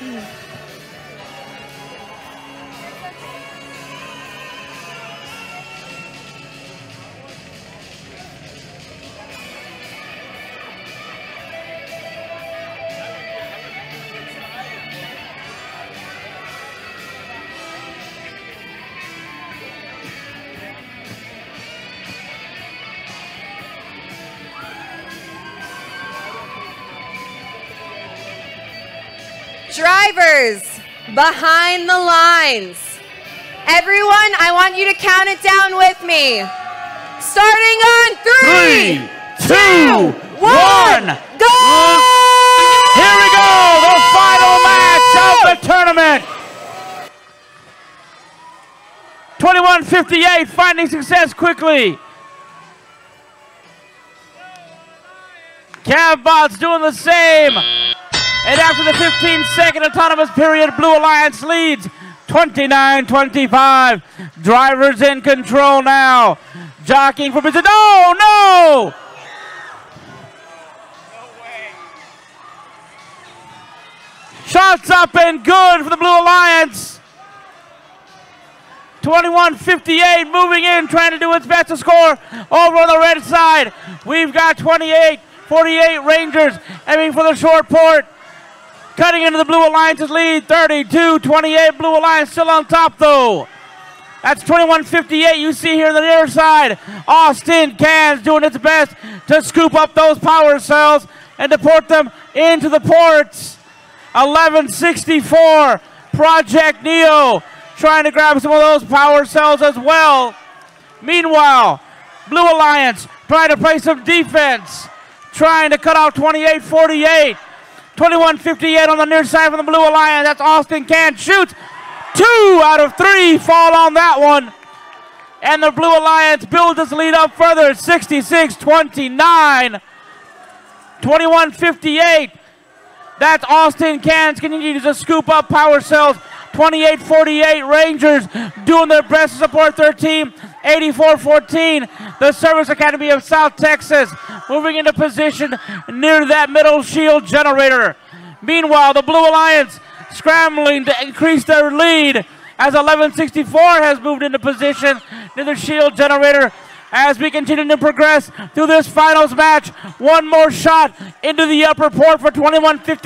嗯。Drivers behind the lines. Everyone, I want you to count it down with me. Starting on three, two, one, go! Here we go, the final match of the tournament. 2158, finding success quickly. Cavbots doing the same. And after the 15 second autonomous period, Blue Alliance leads 29 25. Drivers in control now. Jockeying for position. No, no! Shots up and good for the Blue Alliance. 21-58 moving in, trying to do its best to score over on the red side. We've got 28-48 Rangers aiming for the short port. Cutting into the Blue Alliance's lead, 32-28. Blue Alliance still on top though. That's 21-58 you see here on the near side. Austin Cans doing its best to scoop up those power cells and to port them into the ports. 1164 Project Neo trying to grab some of those power cells as well. Meanwhile, Blue Alliance trying to play some defense, trying to cut off 28-48. 21-58 on the near side from the Blue Alliance. That's Austin Can shoots. Two out of three fall on that one. And the Blue Alliance builds its lead up further. 66-29. 21-58. That's Austin Cans continues to scoop up power cells. 28-48 Rangers doing their best to support their team. 84-14 the Service Academy of South Texas moving into position near that middle shield generator. Meanwhile, the Blue Alliance scrambling to increase their lead as 1164 has moved into position near the shield generator as we continue to progress through this finals match. One more shot into the upper port for 21-58.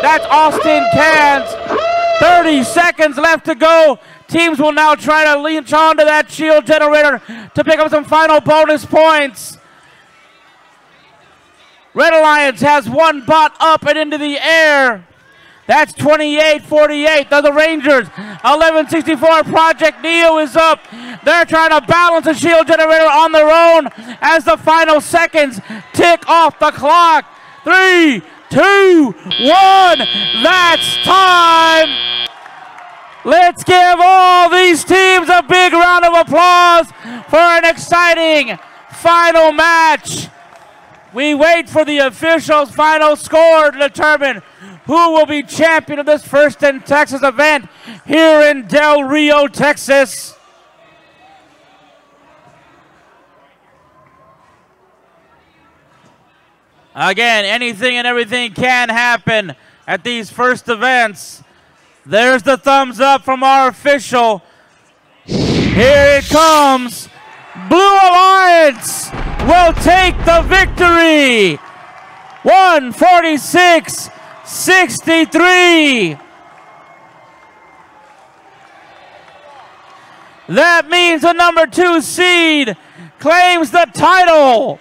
That's Austin Cans. 30 seconds left to go. Teams will now try to leech onto that shield generator to pick up some final bonus points. Red Alliance has one bot up and into the air. That's 28-48. The Rangers, 11-64. Project Neo is up. They're trying to balance the shield generator on their own as the final seconds tick off the clock. Three, two, one. That's time. Let's give all these teams a big round of applause for an exciting final match. We wait for the official's final score to determine who will be champion of this first in Texas event here in Del Rio, Texas. Again, anything and everything can happen at these first events. There's the thumbs up from our official. Here it comes. Blue Alliance will take the victory. 146 63. That means the number two seed claims the title.